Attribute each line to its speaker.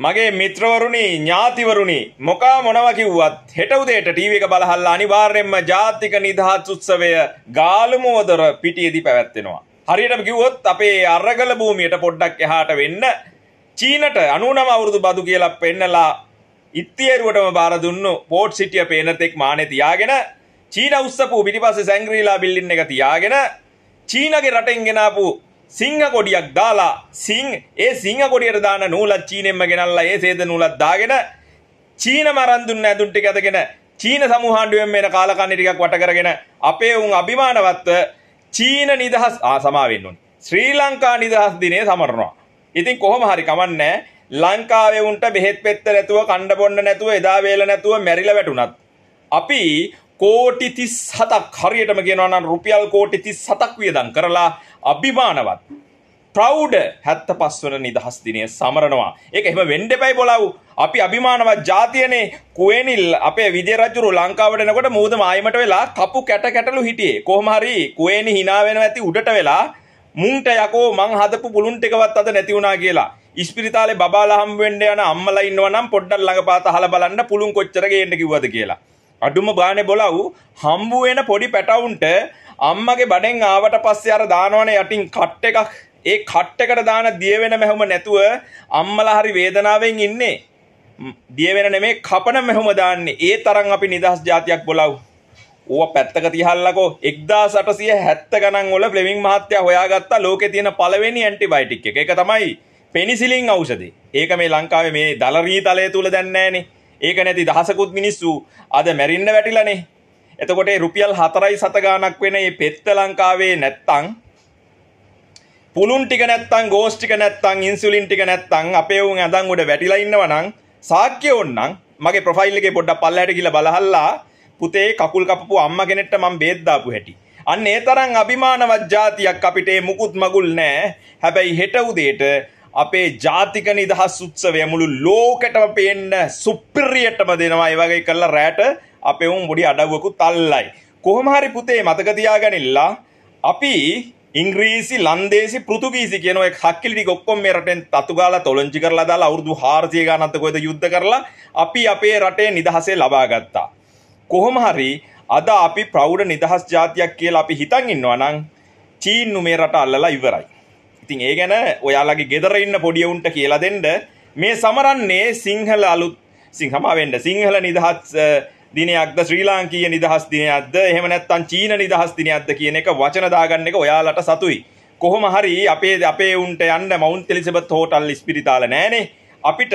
Speaker 1: මගේ මිත්‍රවරුනි ඥාතිවරුනි මොකා මොනවා කිව්වත් හෙට උදේට ටීවී එක බලහල්ලා අනිවාර්යයෙන්ම ජාතික නිදහස් උත්සවය ගාලුමෝදර පිටියේදී පැවැත්වෙනවා. හරියටම කිව්වොත් අපේ අරගල භූමියට පොඩ්ඩක් එහාට වෙන්න චීනට 99 අවුරුදු බදු කියලා පෙන්නලා ඉත්තියරුවටම බාර දුන්නු පෝට් සිටිය පේනතෙක් මානේ තියාගෙන චීන උස්සපු පිටිපස්සේ සැංග්‍රීලා බිල්ඩින් එක තියාගෙන චීනගේ රටෙන් ගෙනාපු සිංහ කොඩියක් දාලා සිං ඒ සිංහ කොඩියට දාන නූලක් චීනෙන්ම ගෙනල්ලා ඒ සේද නූලක් දාගෙන චීන මරන් දුන්න ඇඳුම් ටික අදගෙන චීන සමූහාණ්ඩුවෙන් මේන කාලකන්ණි ටිකක් වට කරගෙන අපේ උන් අභිමානවත්ව චීන නිදහස් ආ සමා වෙන්න ඕනේ. ශ්‍රී ලංකා නිදහස් දිනේ සමරනවා. ඉතින් කොහොම හරි කමන්නේ ලංකාවේ උන්ට බෙහෙත් පෙත්ත නැතුව කණ්ඩ බොන්න නැතුව එදා වේල නැතුව මැරිලා වැටුණත් අපි කෝටි 37ක් හරියටම කියනවා නම් රුපියල් කෝටි 37ක් වියදම් කරලා අභිමානවත් ප්‍රෞඩ 75 වන නිදහස් දිනය සමරනවා. ඒක එහෙම වෙන්න එපයි බොලව්. අපි අභිමානවත් ජාතියනේ කුවේනිල් අපේ විජය රජුරු ලංකාවට එනකොට මූද මායිමට වෙලා කපු කැට කැටලු හිටියේ. කොහොම හරි කුවේනි hina වෙනවා ඇති උඩට වෙලා මුන්ට යකෝ මං හදපු පුළුන් ටිකවත් අද නැති වුණා කියලා. ඉස්පිරිතාලේ බබාලා හම්බ වෙන්න යන අම්මලා ඉන්නවා නම් පොඩ්ඩක් ළඟපාත අහලා බලන්න පුළුන් කොච්චර ගේන්න කිව්වද කියලා. අඩුම ගානේ බොලව් හම්බු වෙන පොඩි පැටවුන්ට අම්මගේ බඩෙන් ආවට පස්සේ අර දානවනේ යටින් කට් එකක් ඒ කට් එකට දාන දිය වෙන මැහුම නැතුව අම්මලා හරි වේදනාවෙන් ඉන්නේ දිය වෙන නෙමේ කපන මැහුම දාන්නේ ඒ තරම් අපි නිදහස් జాතියක් බොලව් ඕව පැත්තක තියහල්ලකෝ 1870 ගණන් වල ෆ්ලෙමිං මහත්තයා හොයාගත්තා ලෝකේ තියෙන පළවෙනි ඇන්ටිබයොටික් එක. ඒක තමයි පෙනිසිලින් ඖෂධය. ඒක මේ ලංකාවේ මේ දලරී තලය තුල දැන් නැහනේ. ඒක නැති දහසකුත් මිනිස්සු අද මැරින්න වැටිලානේ. එතකොට රුපියල් 4යි 7 ගාණක් වෙන මේ පෙත්ත ලංකාවේ නැත්තම් පුළුන් ටික නැත්තම් ගෝස් ටික නැත්තම් ඉන්සුලින් ටික නැත්තම් අපේ උන් ඇඳන් උඩ වැටිලා ඉන්නවා නම් සාක්‍ය ඕන්නම් මගේ ප්‍රොෆයිල් එකේ පොඩ්ඩක් පල්ලහැට ගිහලා බලහල්ලා පුතේ කකුල් කපපු අම්මා කෙනෙක්ට මම බේත් දාපු හැටි. අන්න ඒ තරම් අභිමානවත් જાතියක් අපිට මුකුත් මගුල් නැහැ. හැබැයි හෙට උදේට අපේ ජාතික නිදහස් උත්සවය මුළු ලෝකෙටම පේන්න සුපිරියටම දෙනවා. ඒ වගේ කරලා රැට අපේ උන් පොඩි අඩව්වකුත් අල්ලයි කොහොම හරි පුතේ මතක තියාගනින්න අපි ඉංග්‍රීසි ලන්දේසි පෘතුගීසි කියන ඔය හක්කිලි ටික ඔක්කොම මේ රටෙන් තතු ගාලා තොලොංචි කරලා දාලා අවුරුදු 400 ගානක් කොහෙද යුද්ධ කරලා අපි අපේ රටේ නිදහසේ ලබා ගත්තා. කොහොම හරි අද අපි ප්‍රෞಢ නිදහස් ජාතියක් කියලා අපි හිතන් ඉන්නවා නම් චීන්නු මේ රට අල්ලලා ඉවරයි. ඉතින් ඒ ගැන ඔයාලගේ ගෙදර ඉන්න පොඩි උන්ට කියලා දෙන්න මේ සමරන්නේ සිංහල අලුත් සිංහමා වෙන්න සිංහල නිදහස් දිනයක්ද ශ්‍රී ලාංකීය නිදහස් දිනයක්ද එහෙම නැත්නම් චීන නිදහස් දිනයක්ද කියන එක වචන දාගන්න එක ඔයාලට සතුයි. කොහොම හරි අපේ අපේ උන්ට යන්න මවුන්ට් එලිසබෙත් හෝටල් ඉස්පිරිතාල නෑනේ. අපිට